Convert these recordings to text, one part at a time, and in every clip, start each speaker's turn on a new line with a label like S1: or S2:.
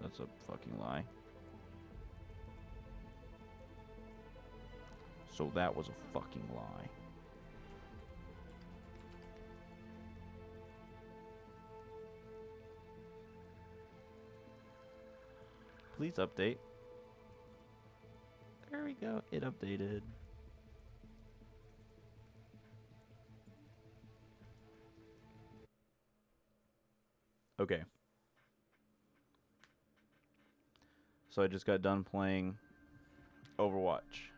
S1: That's a fucking lie. So that was a fucking lie. Please update. There we go. It updated. Okay. So I just got done playing Overwatch.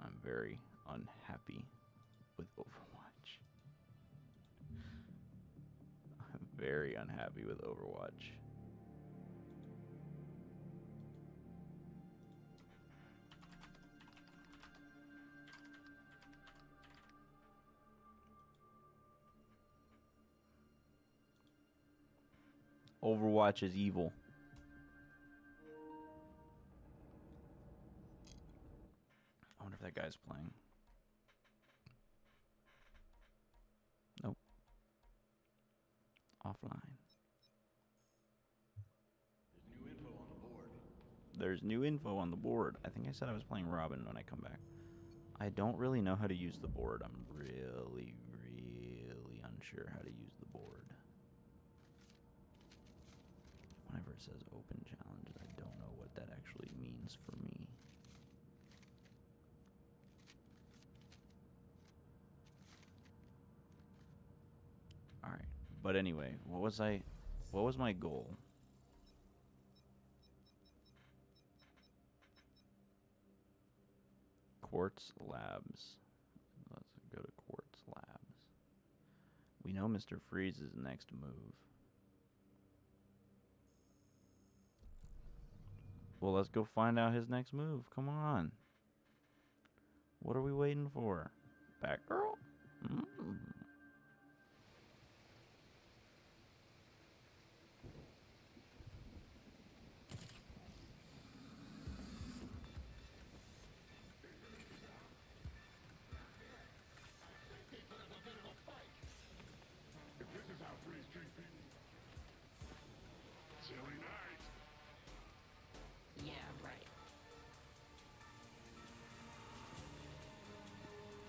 S1: I'm very unhappy with Overwatch. I'm very unhappy with Overwatch. Overwatch is evil. Wonder if that guy's playing. Nope. Offline.
S2: There's new info on the board.
S1: There's new info on the board. I think I said I was playing Robin when I come back. I don't really know how to use the board. I'm really, really unsure how to use the board. Whenever it says open challenges, I don't know what that actually means for me. Alright. But anyway, what was I what was my goal? Quartz Labs. Let's go to Quartz Labs. We know Mr. Freeze's next move. Well, let's go find out his next move. Come on. What are we waiting for? Batgirl? Mm.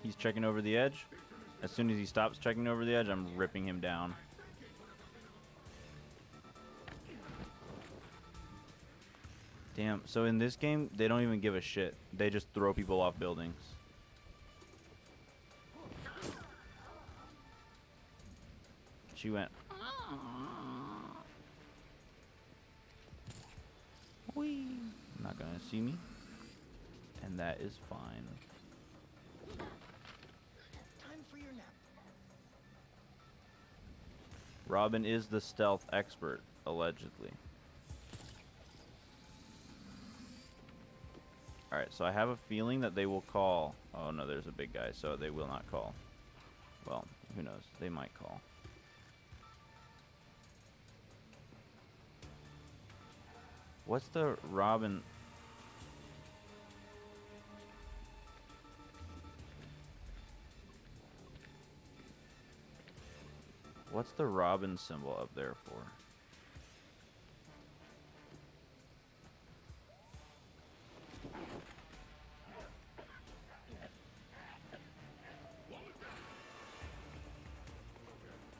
S1: He's checking over the edge. As soon as he stops checking over the edge, I'm ripping him down. Damn, so in this game, they don't even give a shit. They just throw people off buildings. She went. Whee! Not gonna see me. And that is fine. Robin is the stealth expert, allegedly. Alright, so I have a feeling that they will call. Oh no, there's a big guy, so they will not call. Well, who knows? They might call. What's the Robin... What's the Robin symbol up there for?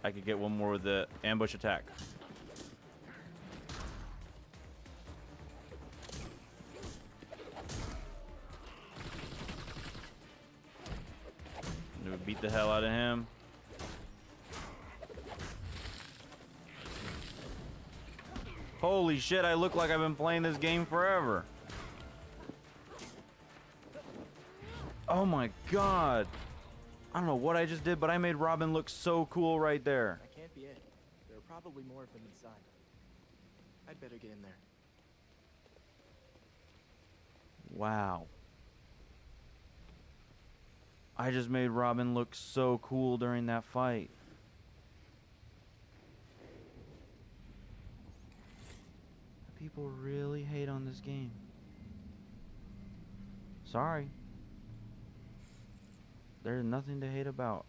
S1: I could get one more with the ambush attack. Beat the hell out of him. Holy shit, I look like I've been playing this game forever. Oh my god. I don't know what I just did, but I made Robin look so cool right there.
S3: That can't be it. There are probably more of them inside. I'd better get in there.
S1: Wow. I just made Robin look so cool during that fight. People really hate on this game. Sorry. There's nothing to hate about.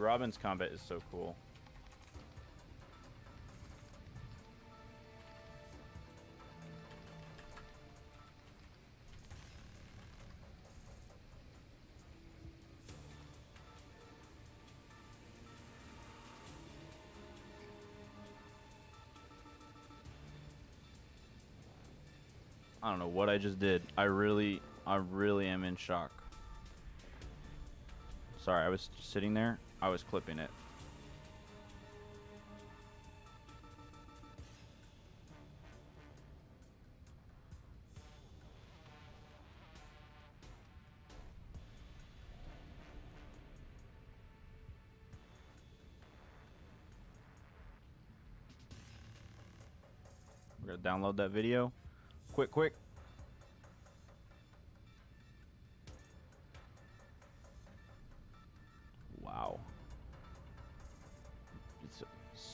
S1: Robin's combat is so cool. I don't know what I just did. I really, I really am in shock. Sorry, I was sitting there. I was clipping it. We're gonna download that video. Quick, quick.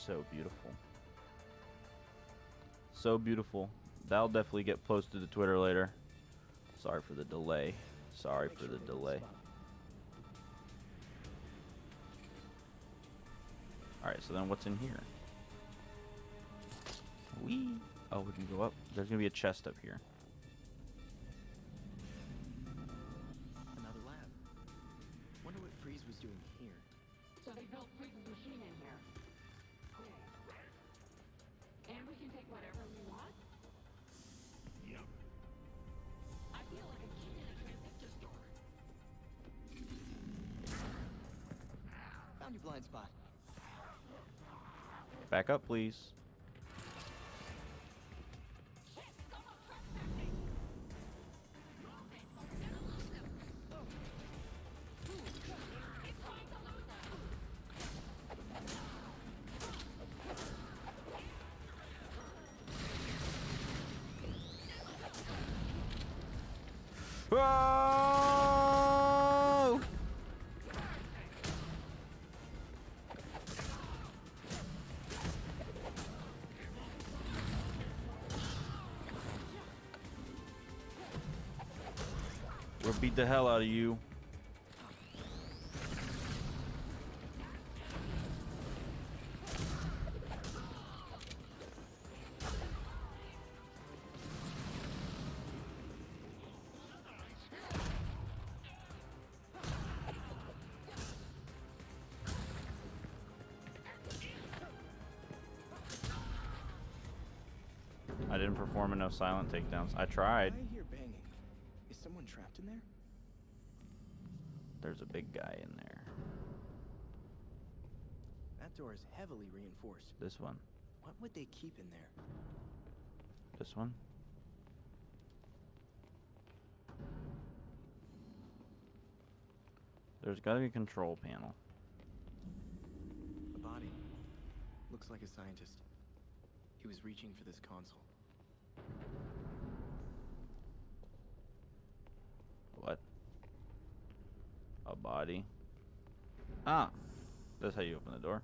S1: So, beautiful. So beautiful. That'll definitely get posted to Twitter later. Sorry for the delay. Sorry for the delay. Alright, so then what's in here? Wee. Oh, we can go up. There's gonna be a chest up here. Back up, please. The hell out of you. I didn't perform enough silent takedowns. I tried. There's a big guy in there.
S3: That door is heavily reinforced.
S1: This one.
S3: What would they keep in there?
S1: This one. There's gotta be a control panel.
S3: A body. Looks like a scientist. He was reaching for this console.
S1: What? A body. Ah! That's how you open the door.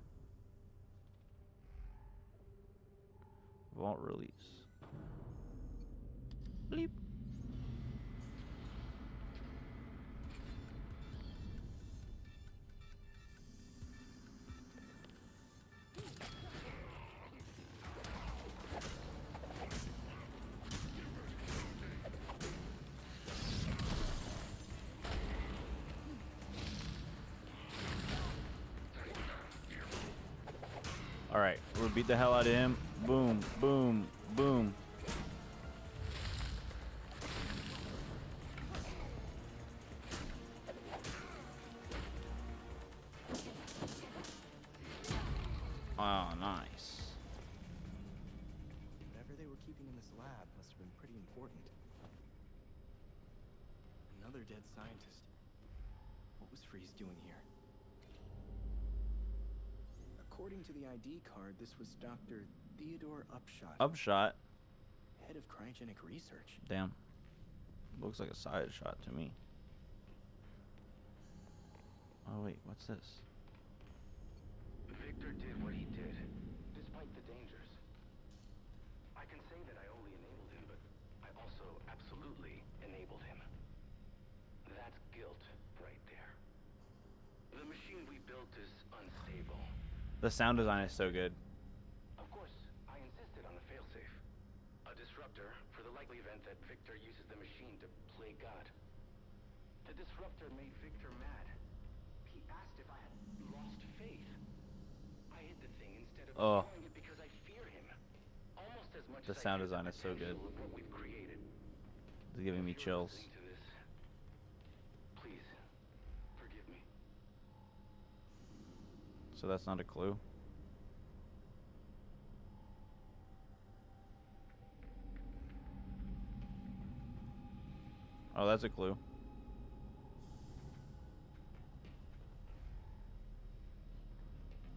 S1: Vault release. Beat the hell out of him. Boom, boom, boom. Oh, nice.
S3: Whatever they were keeping in this lab must have been pretty important. Another dead scientist. What was Freeze doing here? According to the ID card, this was Dr. Theodore Upshot,
S1: Upshot.
S3: head of cryogenic research.
S1: Damn. Looks like a side shot to me. Oh, wait, what's this?
S2: Victor did what he did, despite the dangers. I can say that I only enabled him, but I also absolutely enabled him. That's guilt right there. The machine we built is unstable.
S1: The sound design is so good.
S2: Of course, I insisted on a failsafe. A disruptor for the likely event that Victor uses the machine to play God. The disruptor made Victor mad. He asked if I had lost faith. I hid the thing instead of
S1: Oh.
S2: it because I fear him. Almost as much
S1: The
S2: as
S1: sound design is so good.
S2: potential of what we've created.
S1: It's giving me chills.
S2: listening to this, please forgive me.
S1: So that's not a clue. Oh, that's a clue.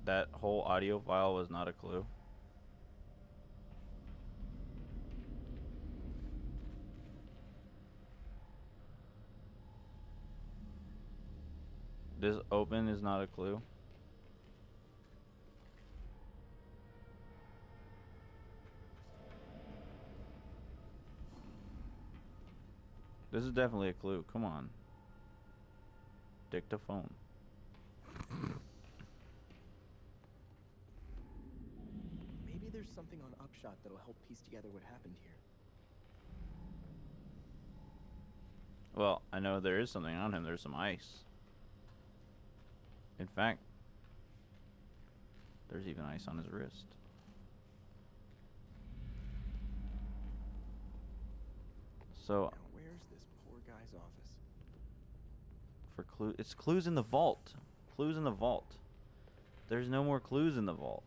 S1: That whole audio file was not a clue. This open is not a clue. This is definitely a clue. Come on. Dictaphone.
S3: Maybe there's something on Upshot that'll help piece together what happened here.
S1: Well, I know there is something on him. There's some ice. In fact, there's even ice on his wrist. So,
S3: Now, where's this poor guy's office?
S1: for clue, it's clues in the vault. Clues in the vault. There's no more clues in the vault.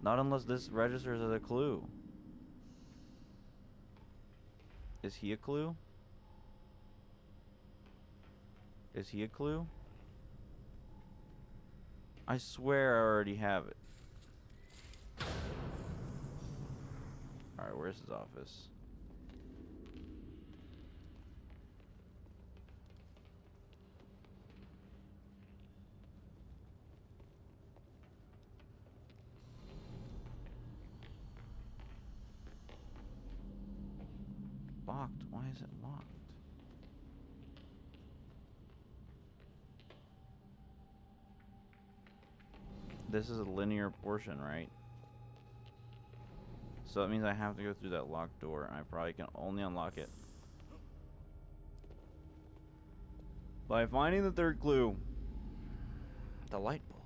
S1: Not unless this registers as a clue. Is he a clue? Is he a clue? I swear I already have it. Alright, where's his office? Locked. Why is it locked? This is a linear portion, right? So that means I have to go through that locked door, and I probably can only unlock it by finding the third clue. The light bulb.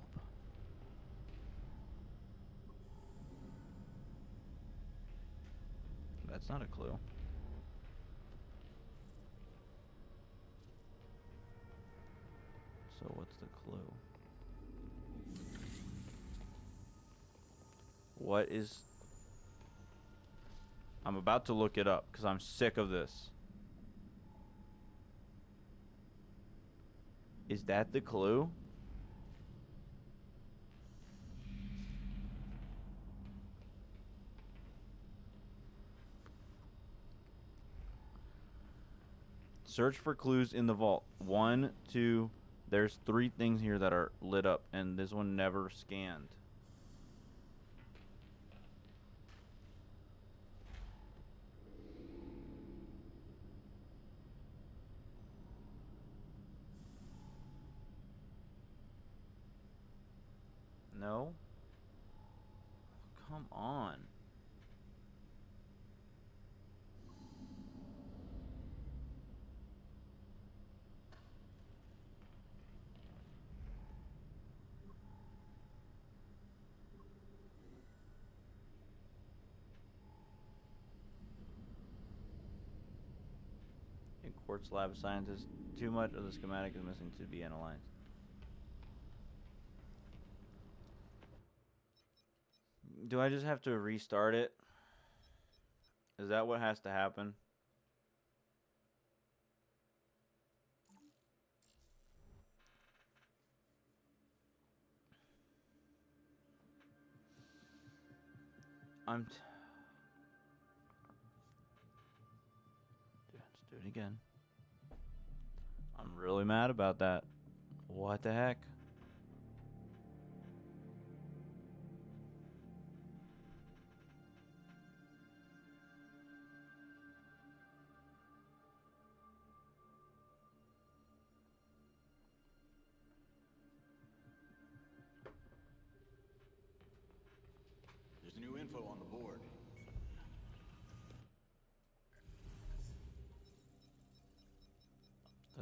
S1: That's not a clue. So what's the clue? What is I'm about to look it up because I'm sick of this. Is that the clue? Search for clues in the vault. One, two, there's three things here that are lit up, and this one never scanned. No? Come on. In Lab Scientist, too much of the schematic is missing to be analyzed. Do I just have to restart it? Is that what has to happen? I'm. Let's do it again. Really mad about that. What the heck?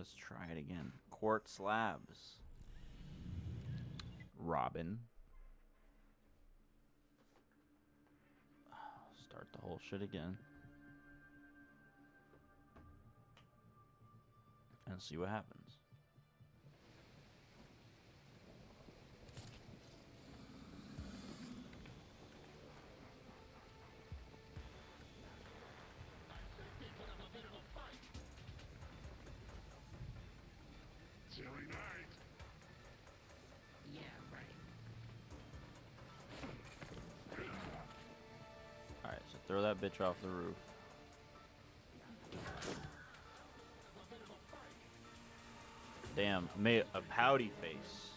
S1: Let's try it again. Quartz Labs. Robin. Start the whole shit again. And see what happens. Throw that bitch off the roof. Damn, made a pouty face.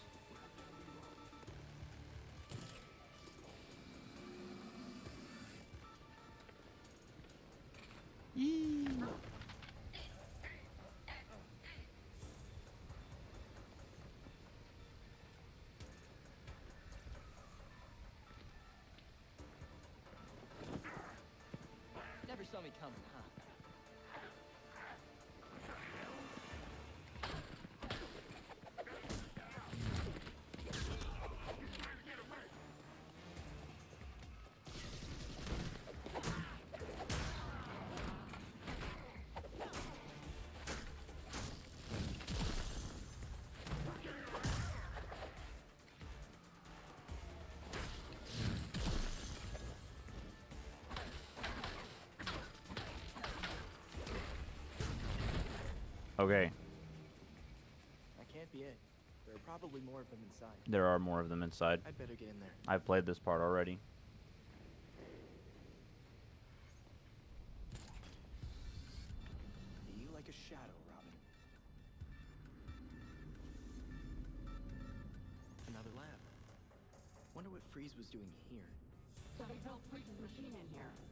S3: Inside.
S1: there are more of them inside.
S3: I'd better get in there.
S1: I've played this part already.
S3: Be like a shadow, Robin. Another lab. Wonder what Freeze was doing here.
S4: So they built Freeze's machine in here.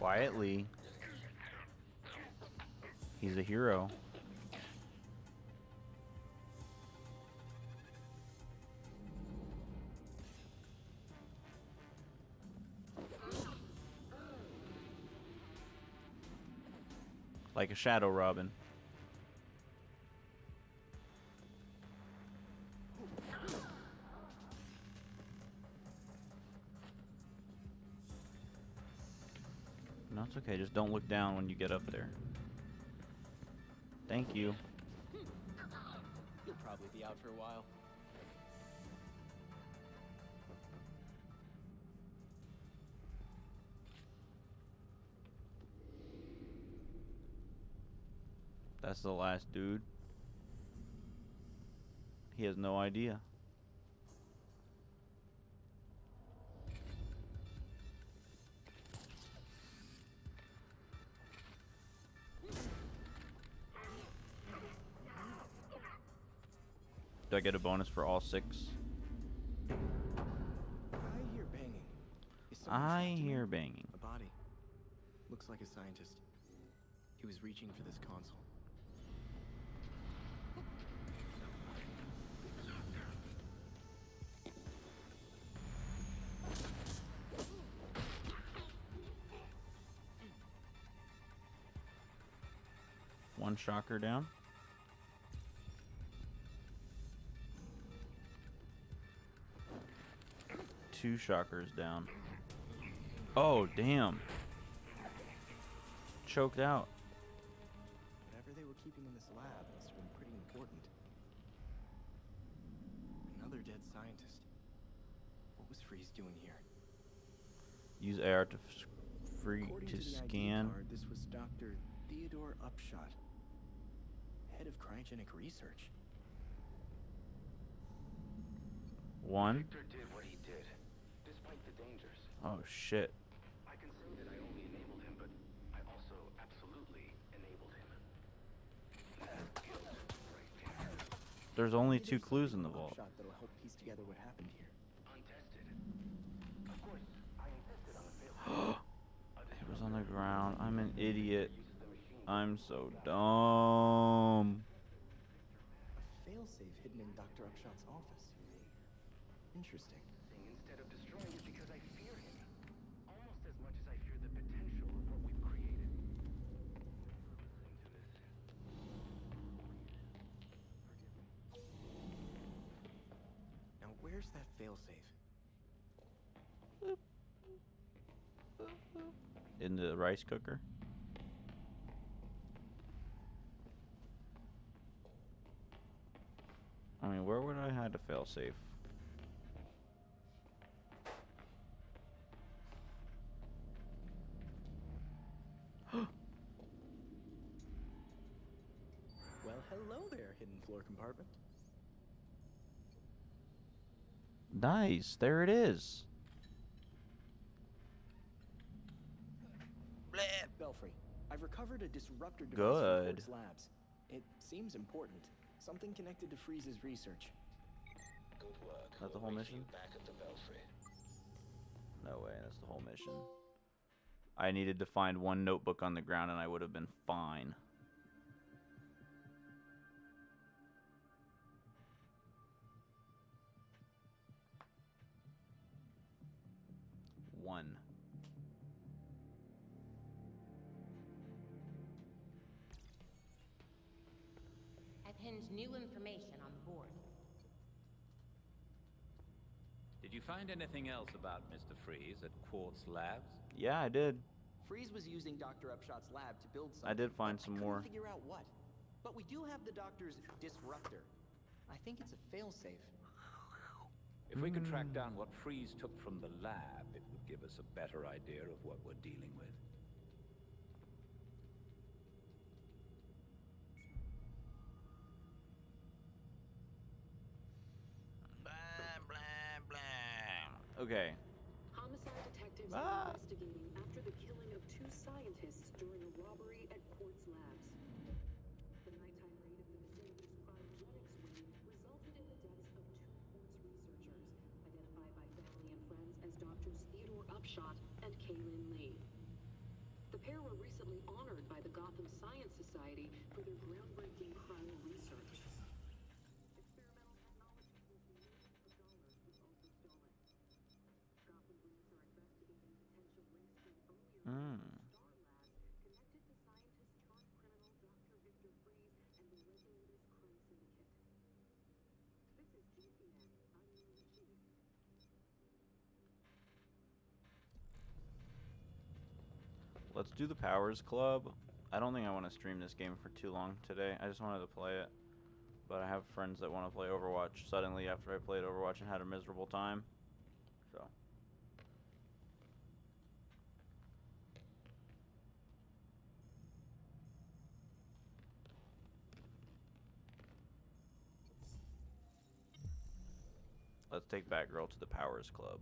S1: Quietly. He's a hero. Like a shadow robin. It's okay. Just don't look down when you get up there. Thank you.
S3: You'll probably be out for a while.
S1: That's the last dude. He has no idea. Do I get a bonus for all six?
S3: I hear banging.
S1: I hear banging.
S3: A body. Looks like a scientist. He was reaching for this console.
S1: One shocker down. Two shockers down. Oh, damn. Choked out.
S3: Whatever they were keeping in this lab must have been pretty important. Another dead scientist. What was Freeze doing here?
S1: Use AR to f- free
S3: According
S1: to
S3: to the ID
S1: scan.
S3: card, this was Dr. Theodore Upshot, head of cryogenic research.
S1: One.
S2: Victor did what he did, despite the dangers.
S1: Oh shit.
S2: I can say that I only enabled him, but I also absolutely enabled him.
S1: There's only two
S3: There's
S1: clues in the vault.
S3: That'll help piece together what happened here.
S2: Untested. Of course, I insisted on
S1: it was on the ground. I'm an idiot. I'm so dumb.
S3: A failsafe hidden in Dr. Upshot's office. Interesting. Failsafe?
S1: In the rice cooker. I mean, where would I hide a failsafe?
S3: Well, hello there, hidden floor compartment.
S1: Nice. There it is.
S3: Belfry, I've recovered a disruptor device
S1: Good.
S3: from Quartz Labs. It seems important. Something connected to Freeze's research.
S5: Good work.
S1: That the
S5: We'll
S1: whole mission?
S5: Back at the belfry.
S1: No way. That's the whole mission. I needed to find one notebook on the ground and I would have been fine.
S6: I pinned new information on the board.
S7: Did you find anything else about Mr. Freeze at Quartz Labs?
S1: Yeah, I did.
S3: Freeze was using Dr. Upshot's lab to build something.
S1: I did find some
S3: I couldn't
S1: more.
S3: figure out what. But we do have the doctor's disruptor. I think it's a failsafe.
S7: If we could track down what Freeze took from the lab, it would give us a better idea of what we're dealing with.
S1: Blah, blah, blah. Okay.
S4: Homicide detectives
S1: Ah.
S4: are investigating after the killing of two scientists during a robbery at Quartz Labs. The nighttime raid of the facility's cryogenics wing resulted in the deaths of two Quartz researchers, identified by family and friends as doctors Theodore Upshot and Kaylin Lee. The pair were recently honored by the Gotham Science Society for their groundbreaking crime research. Experimental technology worth millions of dollars was also stolen. Gotham police are investigating potential links to an earlier
S1: Mm.
S4: Star Labs connected to scientist turned criminal Dr. Victor Fries and the Regulators Crime Syndicate. This is GCN. I'm Nina Chief.
S1: Let's do the Powers Club. I don't think I want to stream this game for too long today. I just wanted to play it. But I have friends that want to play Overwatch suddenly after I played Overwatch and had a miserable time. So. Let's take Batgirl to the Powers Club.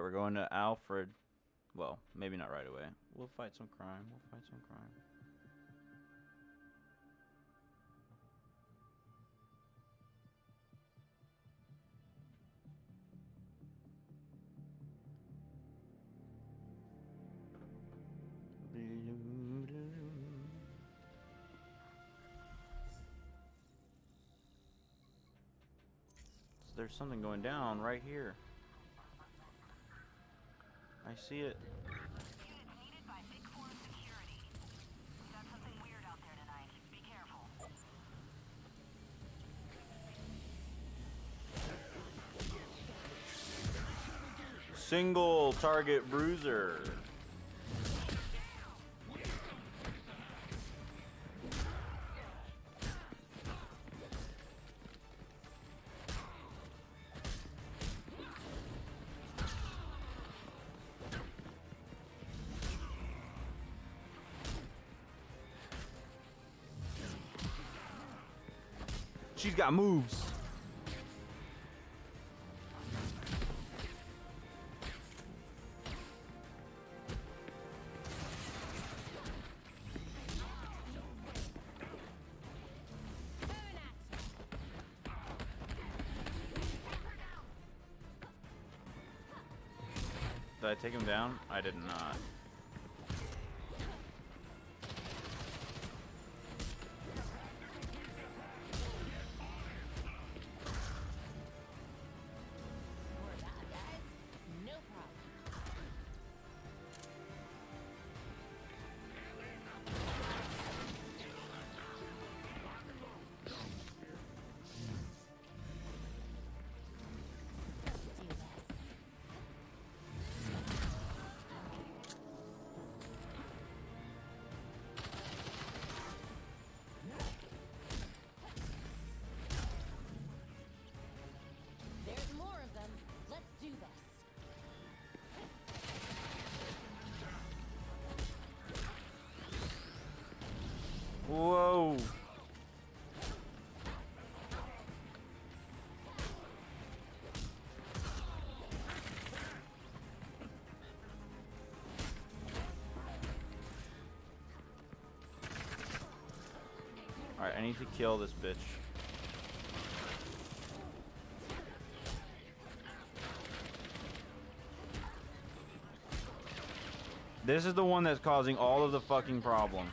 S1: We're going to Alfred. Well, maybe not right away. We'll fight some crime. We'll fight some crime. So there's something going down right here.
S8: Tonight. Be careful.
S1: Single target bruiser. Got moves. Did I take him down? I did not. Alright, I need to kill this bitch. This is the one that's causing all of the fucking problems.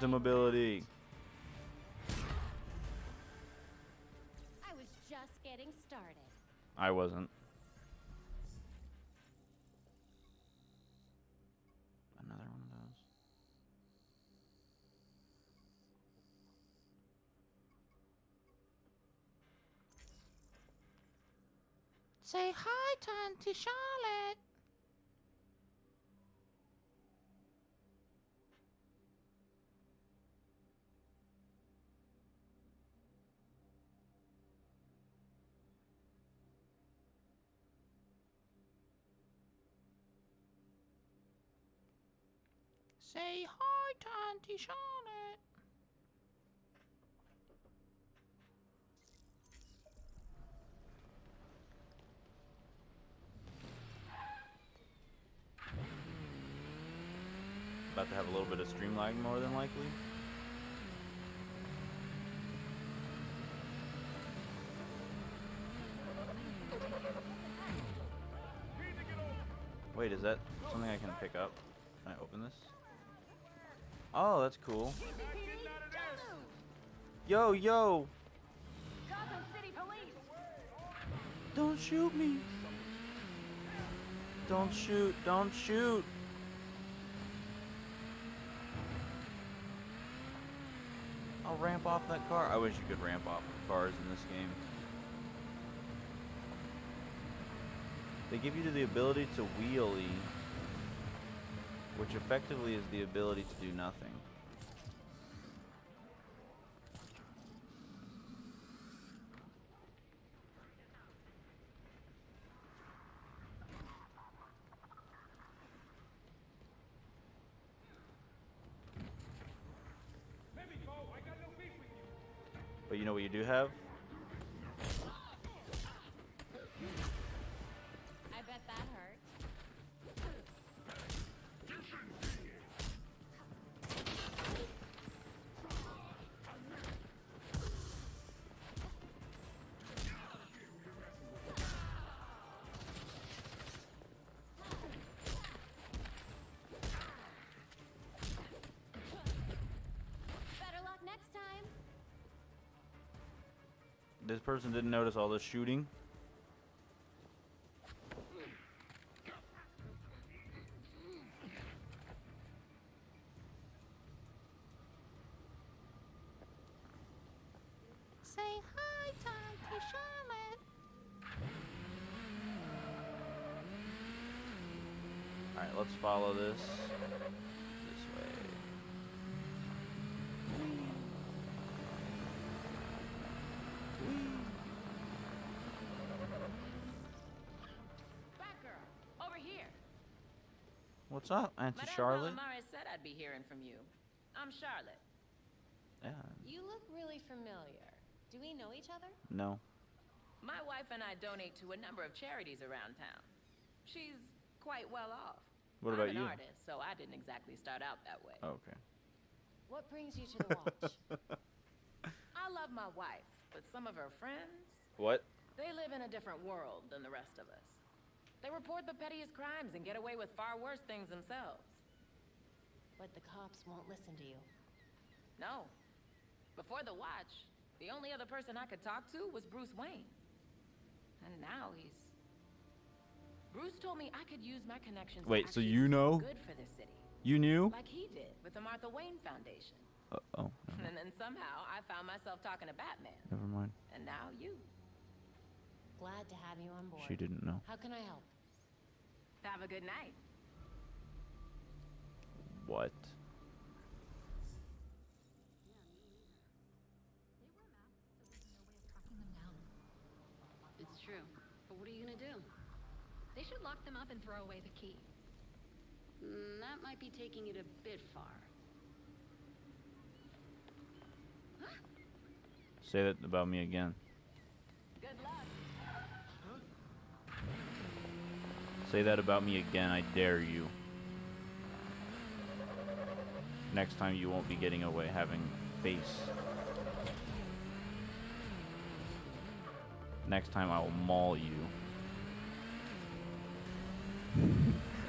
S1: Momentum
S6: playing
S1: ability.
S6: I was just getting started.
S1: I wasn't. Another one of those. Say hi to Auntie Charlotte. Say hi to Auntie Charlotte. About to have a little bit of stream lag more than likely. Wait, is that something I can pick up? Can I open this? Oh, that's cool. Yo, yo! Don't shoot me! Don't shoot, don't shoot! I'll ramp off that car. I wish you could ramp off of cars in this game. They give you the ability to wheelie, which effectively is the ability to do nothing. But you know what you do have? This person didn't notice all the shooting. What's up, Auntie
S9: Madame
S1: Charlotte?
S9: Palomares said I'd be hearing from you. I'm Charlotte.
S1: Yeah.
S6: You look really familiar. Do we know each other?
S1: No.
S9: My wife and I donate to a number of charities around town. She's quite well off.
S1: What
S9: I'm
S1: about
S9: an
S1: you?
S9: artist, so I didn't exactly start out that way.
S1: Oh, okay.
S6: What brings you to the watch?
S9: I love my wife, but some of her friends,
S1: What?
S9: they live in a different world than the rest of us. They report the pettiest crimes and get away with far worse things themselves.
S6: but the cops won't listen to you.
S9: No. Before the watch, the only other person I could talk to was Bruce Wayne. And now he's. Bruce told me I could use my connections.
S1: Wait, so you know?
S9: Good for the city,
S1: You knew?
S9: like he did with the Martha Wayne Foundation.
S1: Uh, oh,
S9: And then somehow I found myself talking to Batman,
S1: never mind.
S9: and now you.
S6: Glad to have you on board.
S1: She didn't know.
S6: How can I help?
S9: Have a good night.
S1: What?
S10: It's true. But what are you gonna do? They should lock them up and throw away the key. Mm, that might be taking it a bit far.
S1: Say that about me again.
S9: Good luck.
S1: Say that about me again, I dare you. Next time you won't be getting away having face. Next time I will maul you.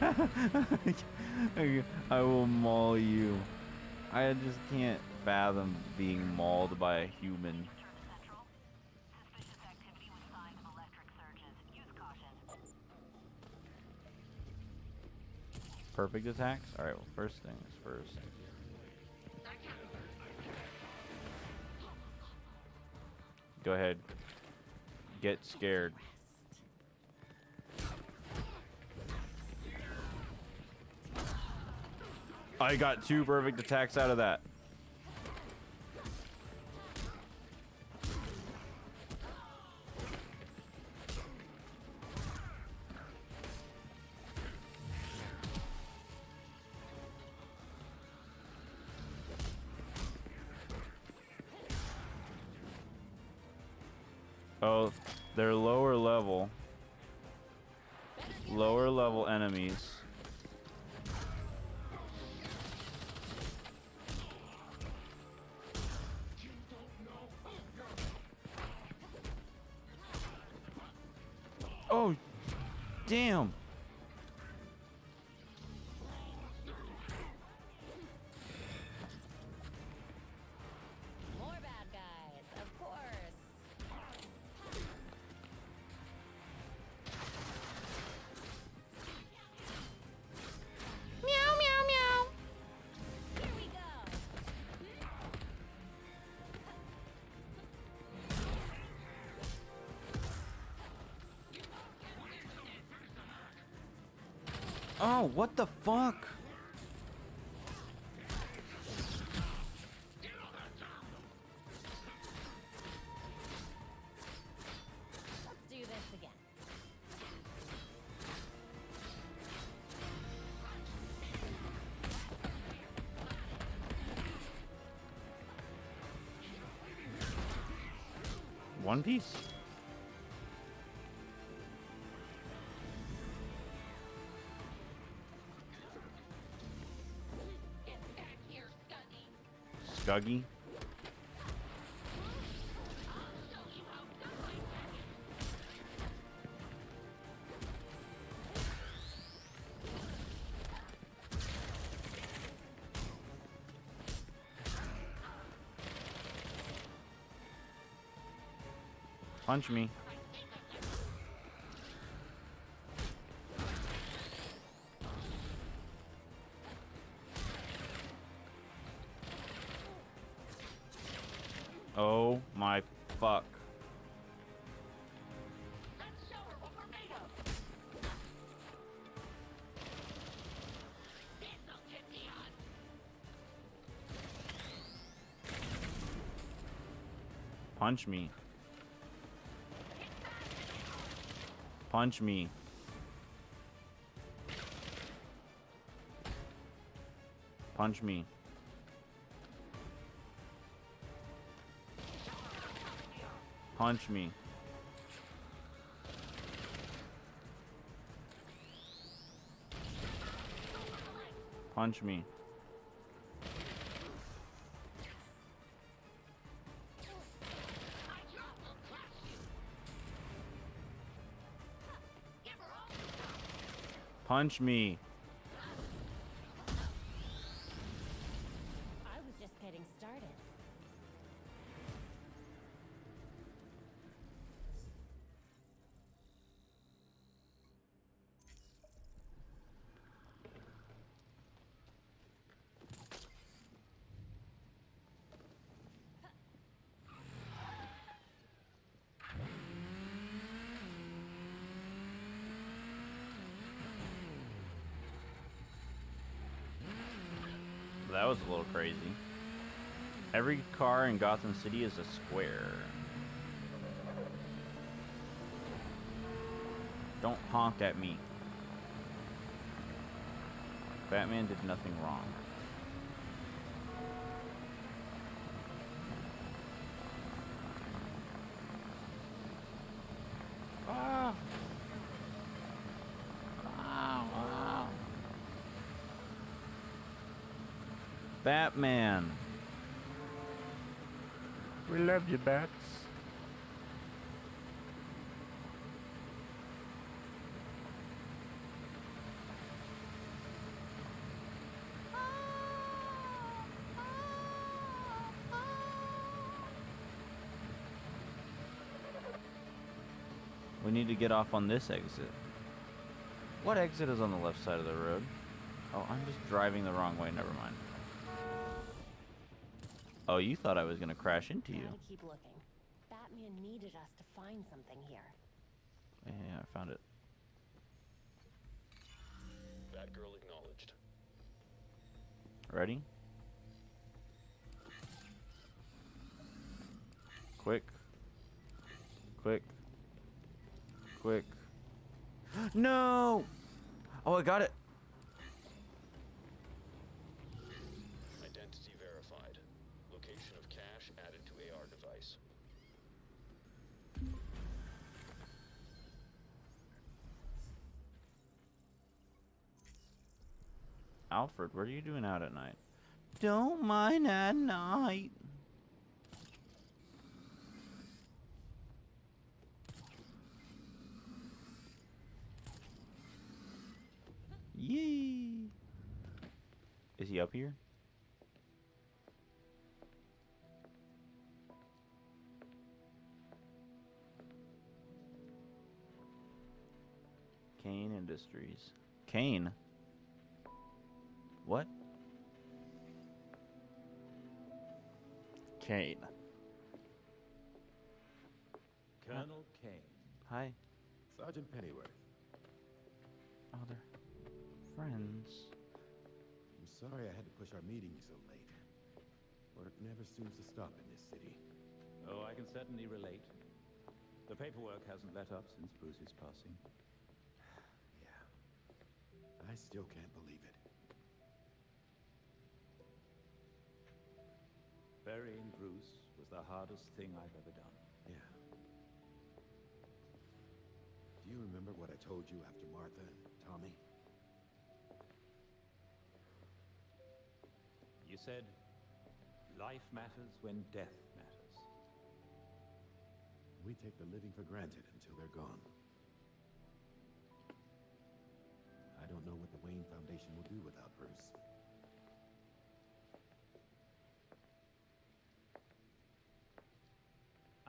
S1: I will maul you. I just can't fathom being mauled by a human. Perfect attacks? Alright, well, first things first. Go ahead. Get scared. I got two perfect attacks out of that. What the fuck?
S6: Let's do this again.
S1: One Piece? Scuggy? Punch me. Punch me. Punch me. Punch me. Punch me. Punch me. Punch me. Car in Gotham City is a square. Don't honk at me. Batman did nothing wrong. Ah. Batman. Love you, Bats. We need to get off on this exit. What exit is on the left side of the road? Oh, I'm just driving the wrong way. Never mind. Oh, you thought I was gonna crash into you.
S6: Gotta keep looking. Batman needed us to find something here.
S1: Yeah, I found it.
S5: Batgirl acknowledged.
S1: Ready? Quick. Quick. Quick. no! Oh, I got it. Alfred, what are you doing out at night? Don't mind at night. Yee. Is he up here? Kane Industries. Kane? What? Kane.
S7: Colonel Kane.
S1: Hi.
S11: Sergeant Pennyworth.
S1: Oh, they're friends.
S11: I'm sorry I had to push our meeting so late. Work never seems to stop in this city.
S7: Oh, I can certainly relate. The paperwork hasn't let up since Bruce's passing. Yeah.
S11: I still can't believe it.
S7: Burying Bruce was the hardest thing I've ever done.
S11: Yeah. Do you remember what I told you after Martha and Tommy?
S7: You said, life matters when death matters.
S11: We take the living for granted until they're gone. I don't know what the Wayne Foundation will do without Bruce.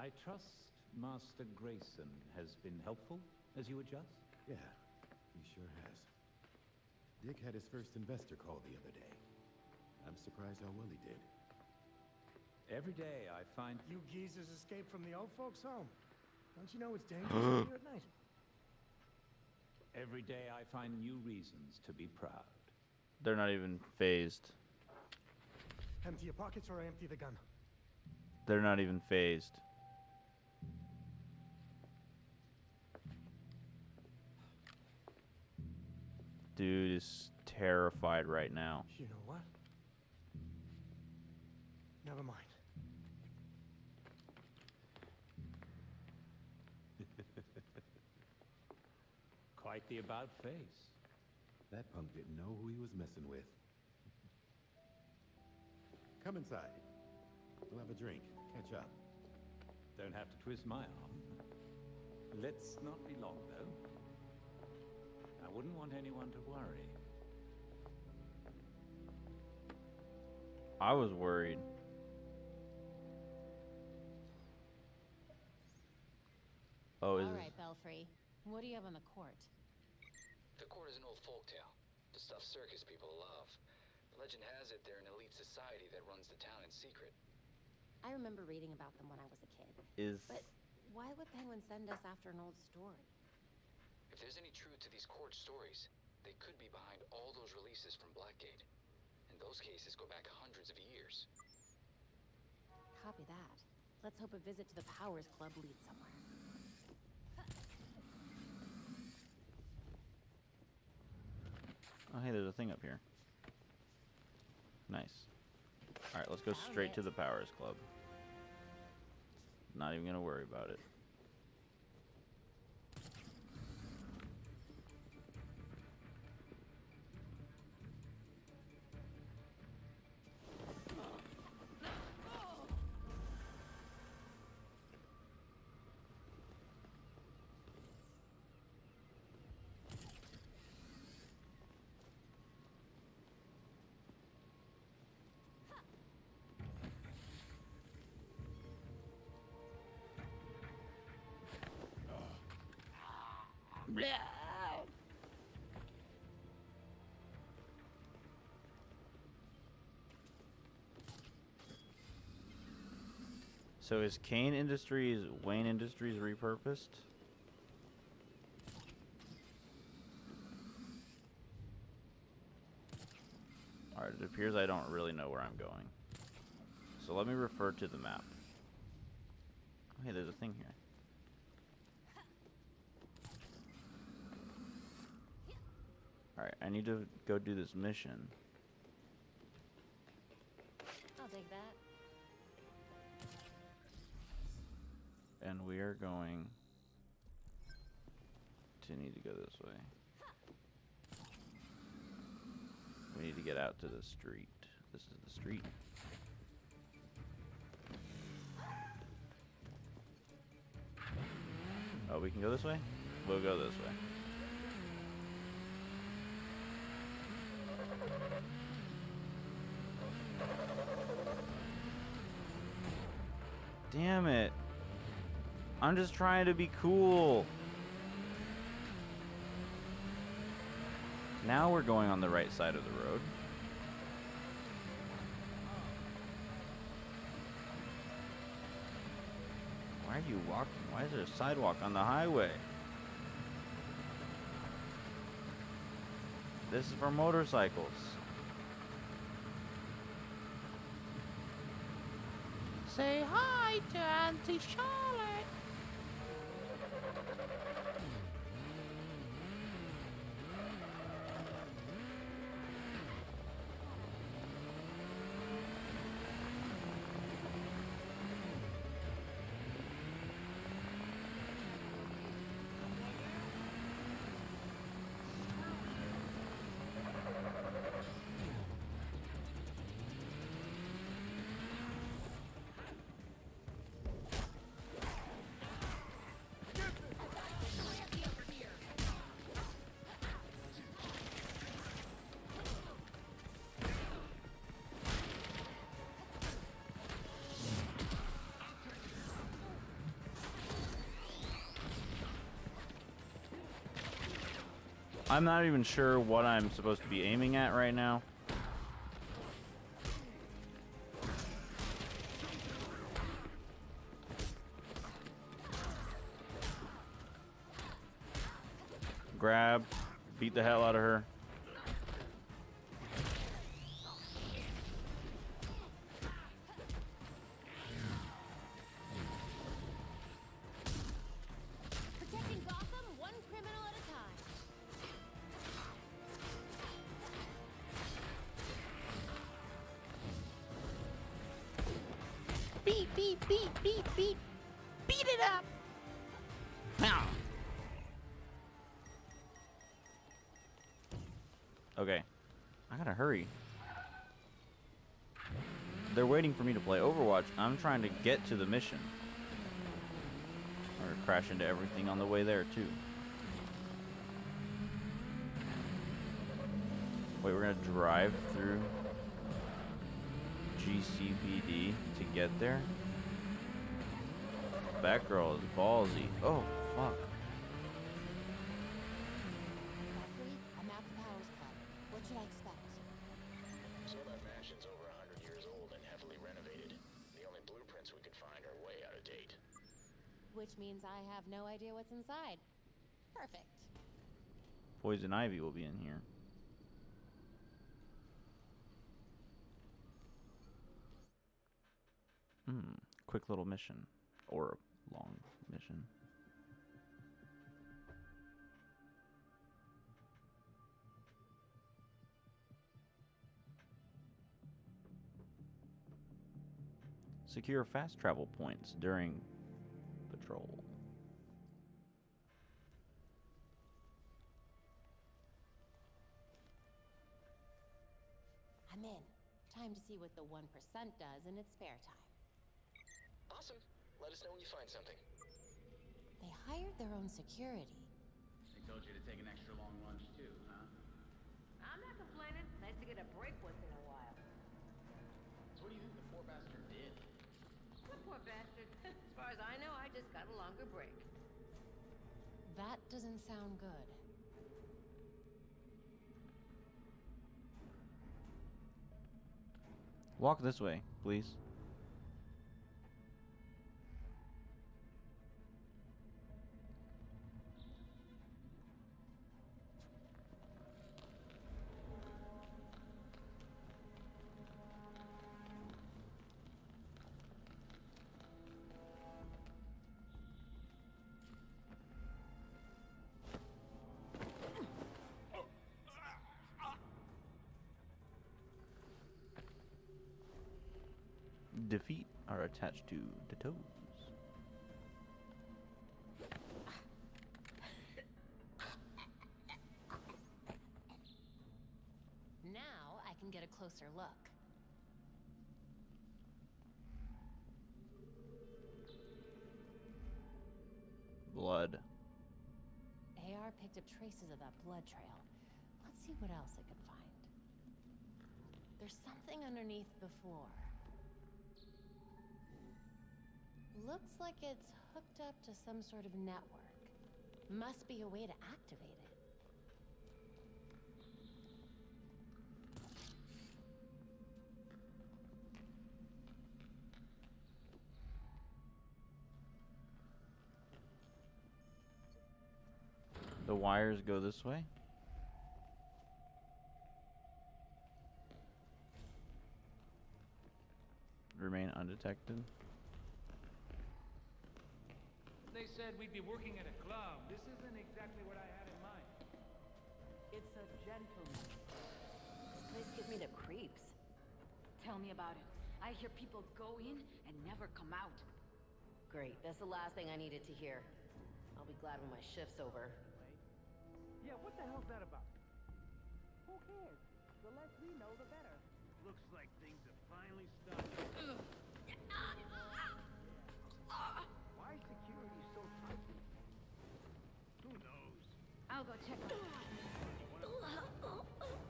S7: I trust Master Grayson has been helpful as you adjust?
S11: Yeah, he sure has. Dick had his first investor call the other day. I'm surprised how well he did.
S7: Every day I find
S12: You geezers escaped from the old folks' home. Don't you know it's dangerous out here at night?
S7: every day I find new reasons to be proud.
S1: They're not even phased.
S12: Empty your pockets or I empty the gun.
S1: They're not even phased. Dude is terrified right now.
S12: You know what? Never mind.
S7: Quite the about face.
S11: That punk didn't know who he was messing with. Come inside. We'll have a drink, catch up.
S7: Don't have to twist my arm. Let's not be long, though. I wouldn't want anyone to worry.
S1: I was worried. Oh, is
S6: All right, Belfry. What do you have on the court?
S5: The court is an old folktale. The stuff circus people love. Legend has it they're an elite society that runs the town in secret.
S6: I remember reading about them when I was a kid.
S1: is
S6: But why would Penguin send us after an old story?
S5: If there's any truth to these court stories, they could be behind all those releases from Blackgate. And those cases go back hundreds of years.
S6: Copy that. Let's hope a visit to the Powers Club leads somewhere.
S1: Oh, hey, there's a thing up here. Nice. All right, let's go straight to the Powers Club. Not even gonna worry about it. So is Kane Industries Wayne Industries repurposed? Alright, it appears I don't really know where I'm going. So let me refer to the map. Hey, there's a thing here. Alright, I need to go do this mission.
S6: I'll take that.
S1: And we are going to need to go this way. We need to get out to the street. This is the street. Oh, we can go this way? We'll go this way. Damn it. I'm just trying to be cool. Now we're going on the right side of the road. Why are you walking? Why is there a sidewalk on the highway? This is for motorcycles. Say hi to Auntie Charlotte. I'm not even sure what I'm supposed to be aiming at right now. Grab, beat the hell out of her. I'm trying to get to the mission. Or crash into everything on the way there, too. Wait, we're gonna drive through GCPD to get there? Batgirl is ballsy. Oh, fuck.
S6: Godfrey, I'm at the Powers Club. What should I expect?
S5: So that mansion's over a hundred years old and heavily renovated. The only blueprints we could find are way out of date.
S6: Which means I have no idea what's inside. Perfect.
S1: Poison Ivy will be in here. Hmm. Quick little mission. Or a long mission. Secure fast travel points during
S6: see what the 1% does in its spare time.
S5: Awesome. Let us know when you find something.
S6: They hired their own security.
S13: They told you to take an extra long lunch too, huh?
S9: I'm not complaining. Nice to get a break once in a while.
S13: So what do you think the poor bastard did?
S9: What poor bastard. as far as I know, I just got a longer break.
S6: That doesn't sound good.
S1: Walk this way, please. Attached to the toes.
S6: Now I can get a closer look.
S1: Blood.
S6: AR picked up traces of that blood trail. Let's see what else it can find. There's something underneath the floor. Looks like it's hooked up to some sort of network. Must be a way to activate it.
S1: The wires go this way. Remain undetected.
S14: They said we'd be working at a club. This isn't exactly what I had in mind.
S8: It's a gentleman. This place gives me the creeps. Tell me about it. I hear people go in and never come out.
S15: Great. That's the last thing I needed to hear. I'll be glad when my shift's over.
S14: Yeah, what the hell's that about? Who cares? The less we know, the better. Looks like things have finally started.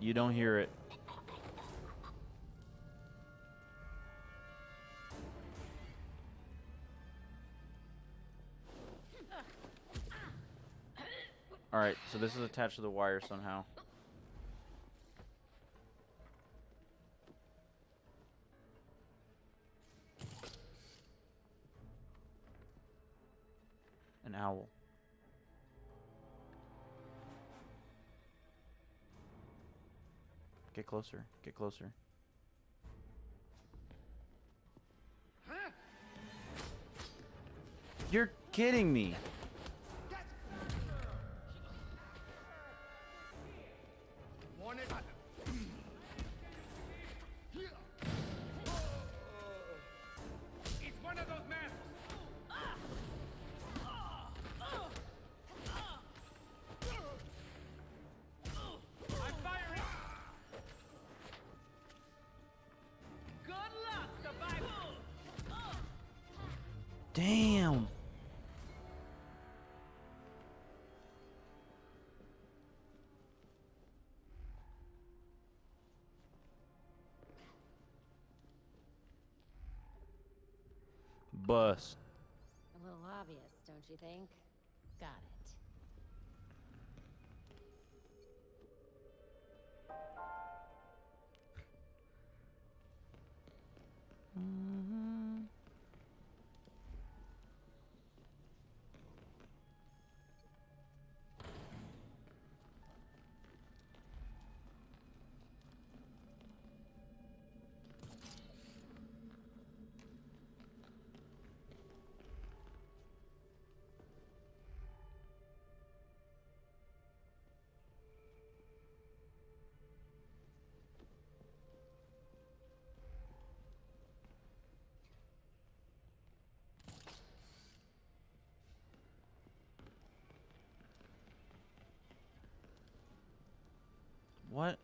S1: You don't hear it. Alright, so this is attached to the wire somehow. An owl. Get closer. Get closer. You're kidding me. Bust.
S6: A little obvious, don't you think? Got it.
S1: Mm-hmm. What?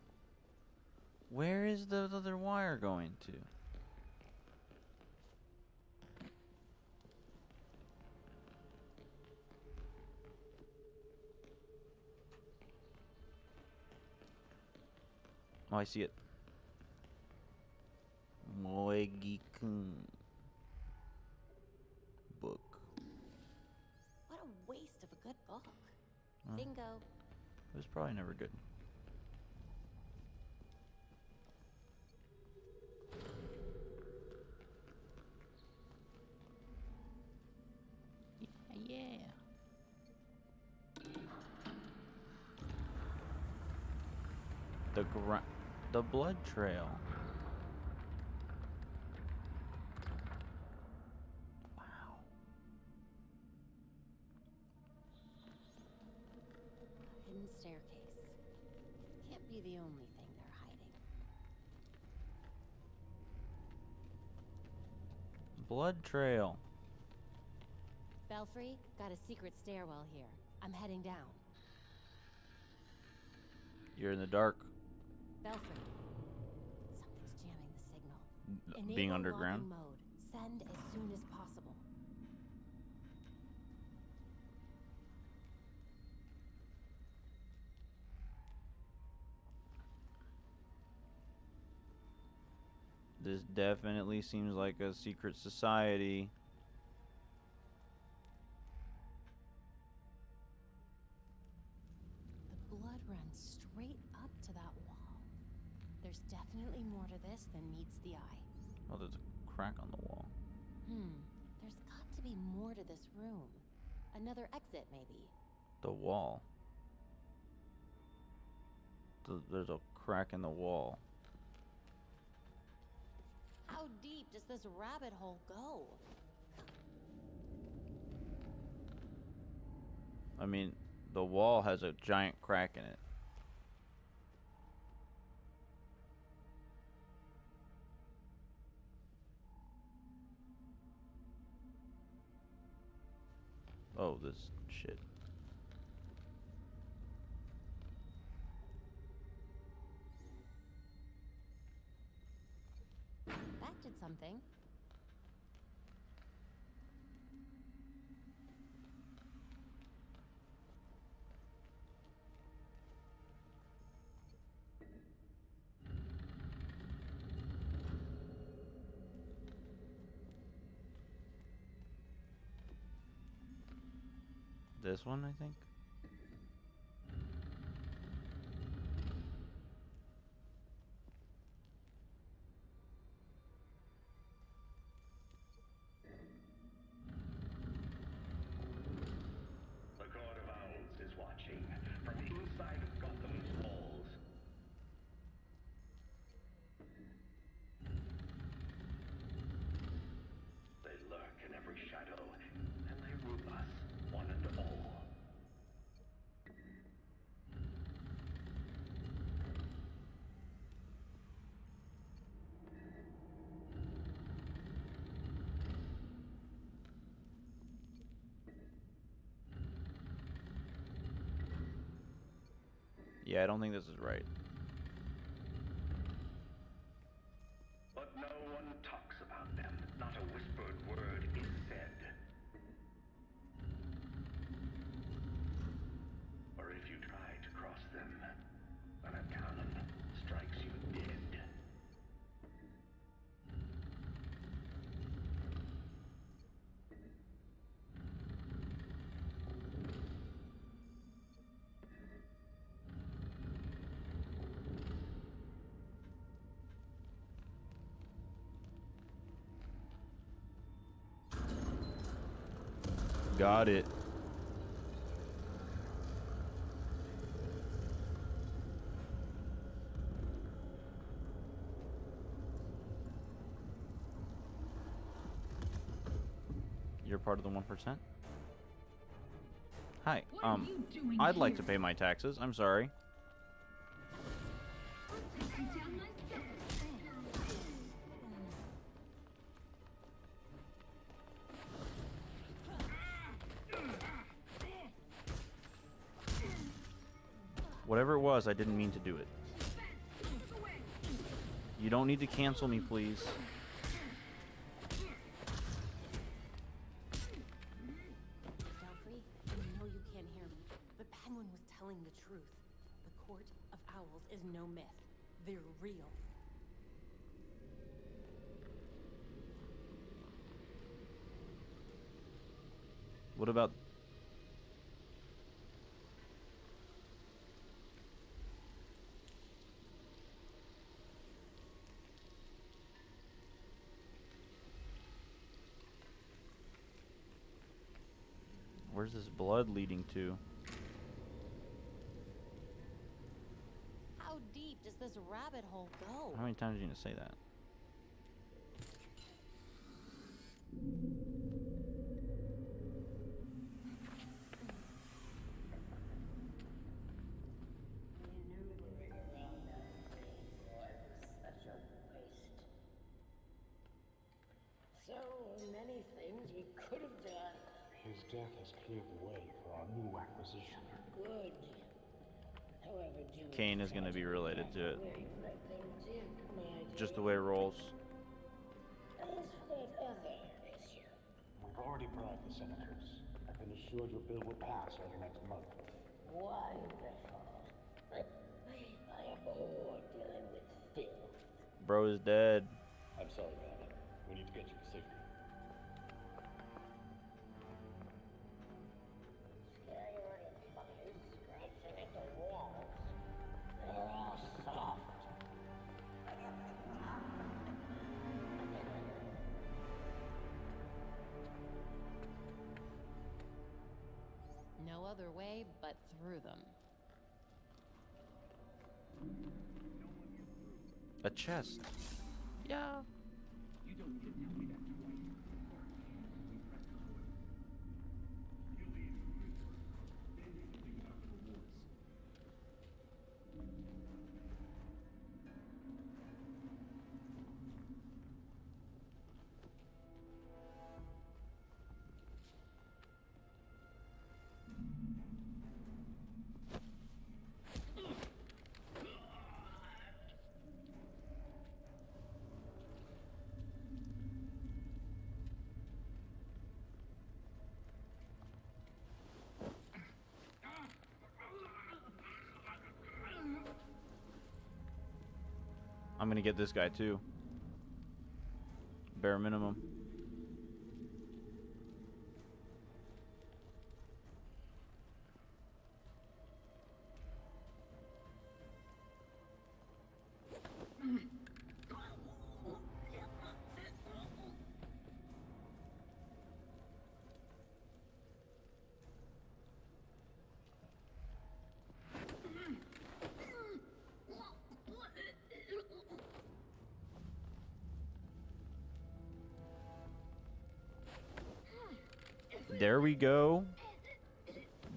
S1: Where is the other wire going to? Oh, I see it. Moegi-kun. Book.
S6: What a waste of a good book.
S1: Huh.
S6: Bingo.
S1: It was probably never good. Yeah. The gra- the blood trail. Wow.
S6: Hidden staircase. Can't be the only thing they're hiding.
S1: Blood trail.
S6: Belfry, got a secret stairwell here. I'm heading down.
S1: You're in the dark.
S6: Belfry. Something's jamming the signal.
S1: N- being underground.
S6: mode. Send as soon as possible.
S1: This definitely seems like a secret society.
S6: This than meets the eye.
S1: Oh, there's a crack on the wall.
S6: Hmm. There's got to be more to this room. Another exit, maybe.
S1: The wall. Th- There's a crack in the wall.
S6: How deep does this rabbit hole go?
S1: I mean, the wall has a giant crack in it. Oh, this shit.
S6: That did something.
S1: This one, I think. Yeah, I don't think this is right. Got it. You're part of the 1%? Hi. Um, I'd like to pay my taxes. I'm sorry. I didn't mean to do it. You don't need to cancel me, please.
S6: Belfry, I know you can't hear me, but Penguin was telling the truth. The Court of Owls is no myth. They're real.
S1: What about Where's this blood leading to?
S6: How deep does this rabbit hole go?
S1: How many times are you gonna say that? Kane is gonna be related to it.
S16: where you let them dig, my
S1: Just the way it rolls.
S16: As for that
S5: We've already bribed the senators. I've been assured your bill will pass early next month.
S16: wonderful. I am bored dealing with filth.
S1: Bro is dead.
S5: I'm sorry, Batman.
S6: Other way but through them.
S1: A chest. Yeah. I'm gonna get this guy too. Bare minimum. There we go.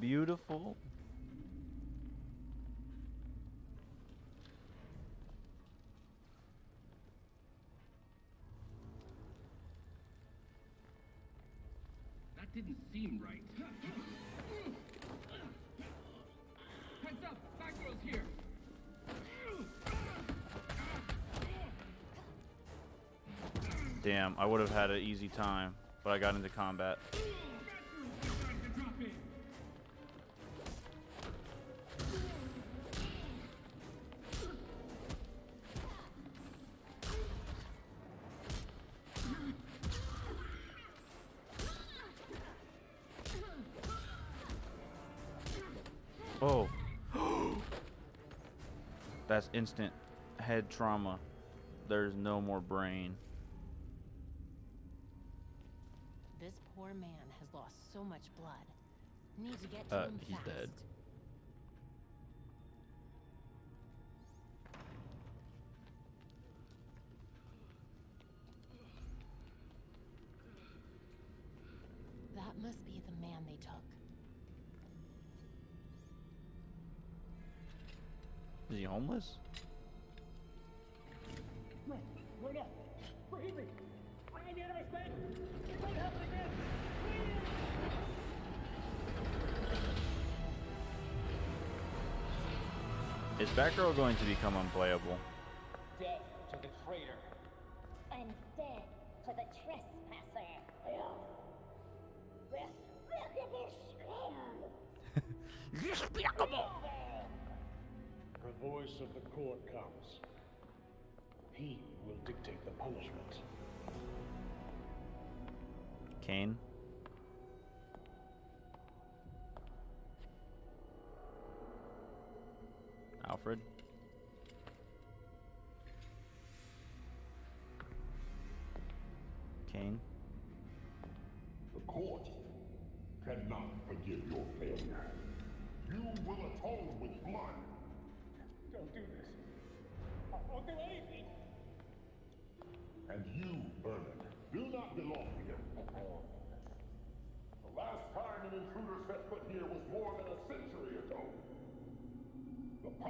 S1: Beautiful.
S14: That didn't seem right. Heads up! Batgirl's here!
S1: Damn, I would have had an easy time, but I got into combat. Instant head trauma. There's no more brain.
S6: This poor man has lost so much blood. Need to get to
S1: Uh,
S6: him
S1: he's
S6: fast.
S1: dead. He homeless?
S14: Wait, wait up! Wait me! I need ice man! It might happen again!
S1: Is Batgirl going to become unplayable?
S14: Death to the traitor!
S16: And dead to the trespasser. Despicable scum!
S14: Despicable! Voice of the court comes. He will dictate the punishment.
S1: Kane? Alfred?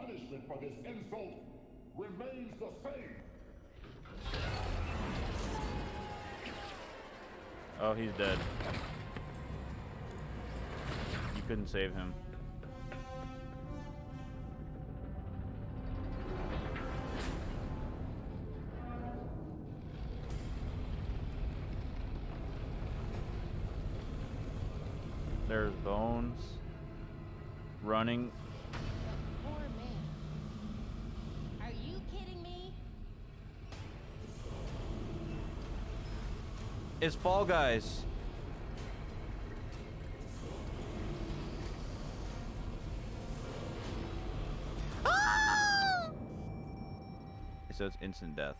S17: Punishment for this insult remains the same.
S1: Oh, he's dead. You couldn't save him. It's Fall Guys. Ah! So it's instant death.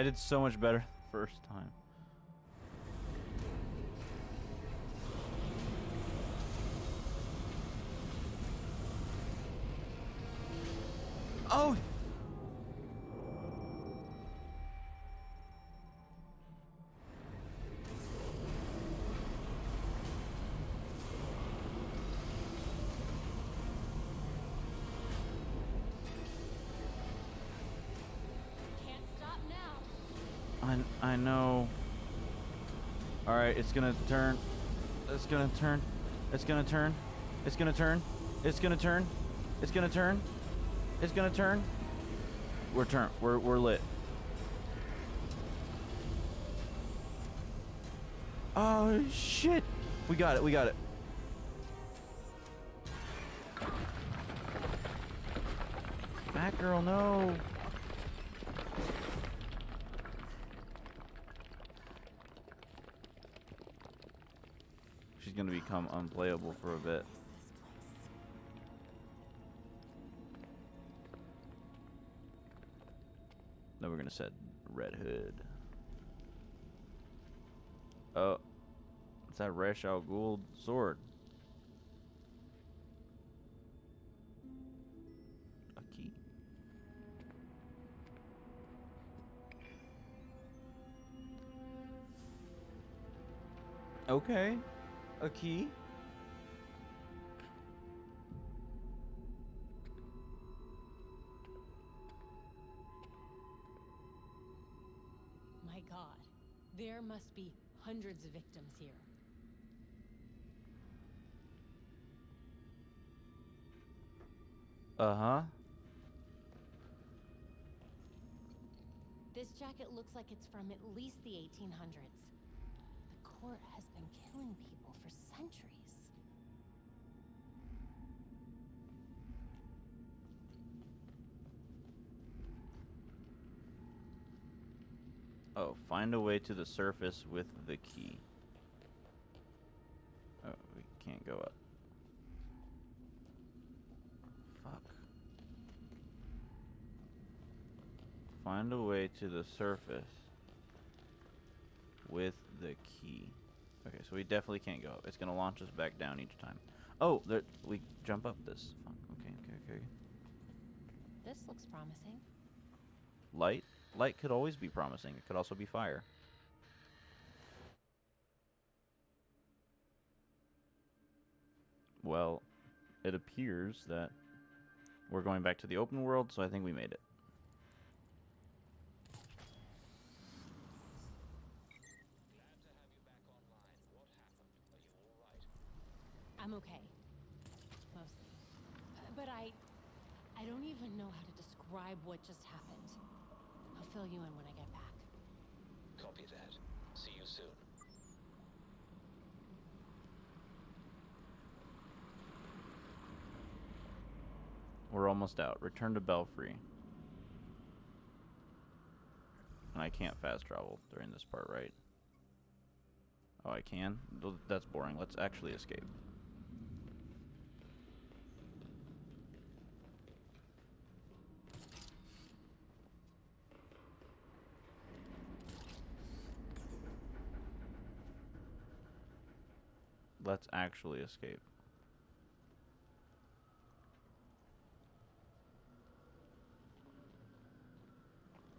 S1: I did so much better it's gonna turn. It's gonna turn. It's gonna turn. It's gonna turn. It's gonna turn. It's gonna turn. It's gonna turn. We're turn. We're we're lit. Oh shit! We got it. We got it. Batgirl, no. She's gonna become unplayable for a bit. Then we're gonna set Red Hood. Oh, it's that Ra's al Ghul sword. A key. Okay, a key.
S6: My god. There must be hundreds of victims here.
S1: Uh huh.
S6: This jacket looks like it's from at least the 1800s. The court has been killing people for centuries.
S1: Oh, find a way to the surface with the key. Oh, we can't go up. Fuck. Find a way to the surface with the key. Okay, so we definitely can't go up. It's gonna launch us back down each time. Oh, there, we jump up this. Fuck. Okay, okay, okay.
S6: This looks promising.
S1: Light? Light could always be promising. It could also be fire. Well, it appears that we're going back to the open world, so I think we made it.
S6: I'm okay. Mostly. Uh, but I... I don't even know how to describe what just happened. I'll fill you in when I get back.
S5: Copy that. See you soon.
S1: We're almost out. Return to Belfry. And I can't fast travel during this part, right? Oh, I can? That's boring. Let's actually escape. Let's actually escape.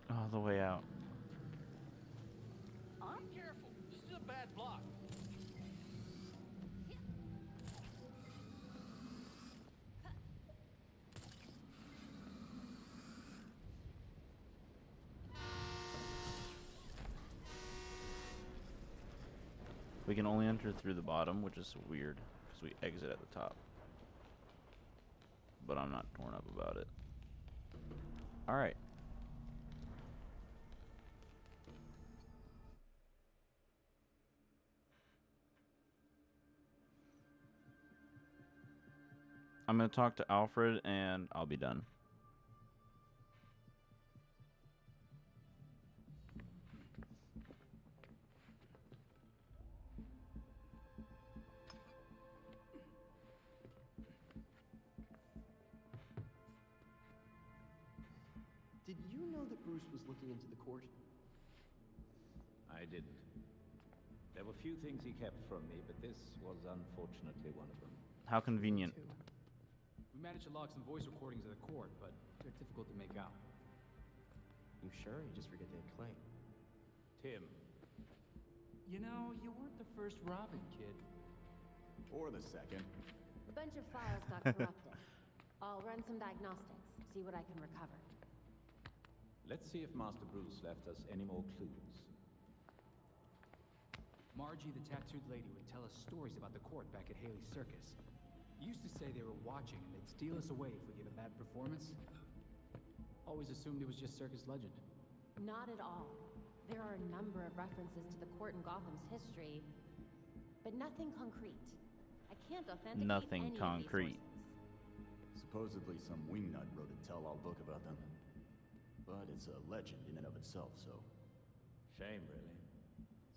S1: Oh, the way out. We can only enter through the bottom, which is weird, because we exit at the top. But I'm not torn up about it. Alright. I'm going to talk to Alfred, and I'll be done.
S3: Bruce was looking into the court?
S7: I didn't. There were a few things he kept from me, but this was unfortunately one of them.
S1: How convenient.
S18: We managed to log some voice recordings of the court, but they're difficult to make out.
S3: You sure? You just forget they claim.
S7: Tim.
S18: You know, you weren't the first Robin kid.
S11: Or the second.
S6: A bunch of files got corrupted. I'll run some diagnostics, see what I can recover.
S7: Let's see if Master Bruce left us any more clues.
S18: Margie, the tattooed lady, would tell us stories about the court back at Haly Circus. Used to say they were watching and they'd steal us away if we gave a bad performance. Always assumed it was just circus legend.
S6: Not at all. There are a number of references to the court in Gotham's history, but nothing concrete. I can't authenticate
S1: Nothing
S6: any
S1: concrete.
S6: Of these sources.
S11: Supposedly some wingnut wrote a tell-all book about them. But it's a legend in and of itself, so...
S7: Shame, really.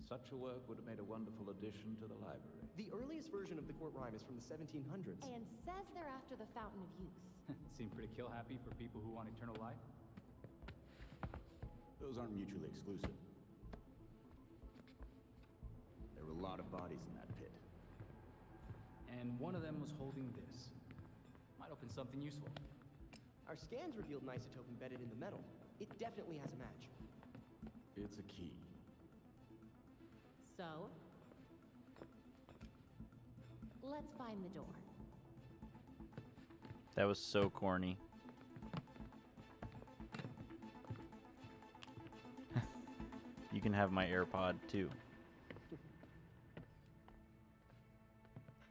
S7: Such a work would have made a wonderful addition to the library.
S3: The earliest version of the court rhyme is from the 1700s.
S6: And says they're after the Fountain of Youth.
S18: Seem pretty kill happy for people who want eternal life.
S11: Those aren't mutually exclusive. There were a lot of bodies in that pit.
S18: And one of them was holding this. Might open something useful.
S3: Our scans revealed an isotope embedded in the metal. It definitely has a match.
S11: It's a key.
S6: So, let's find the door.
S1: That was so corny. you can have my AirPod too.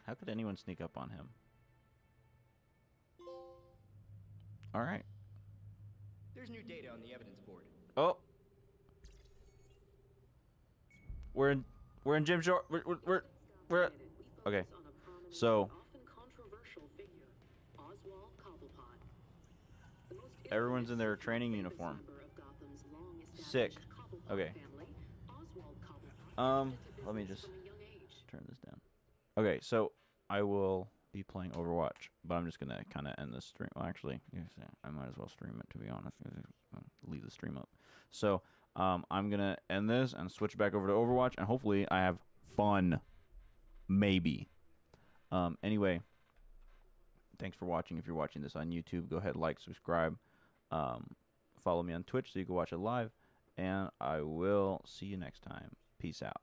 S1: How could anyone sneak up on him? All right.
S3: There's new data on the evidence board.
S1: Oh. We're in we're in Jim Shore. We're we're we're, we're Okay. So everyone's in their training uniform. Sick. Okay. Um, let me just turn this down. Okay, so I will be playing Overwatch, but I'm just gonna kind of end this stream. Well, actually, I might as well stream it to be honest. Leave the stream up. So um, I'm gonna end this and switch back over to Overwatch, and hopefully I have fun. Maybe. Um, anyway, thanks for watching. If you're watching this on YouTube, go ahead, like, subscribe, um, follow me on Twitch so you can watch it live, and I will see you next time. Peace out.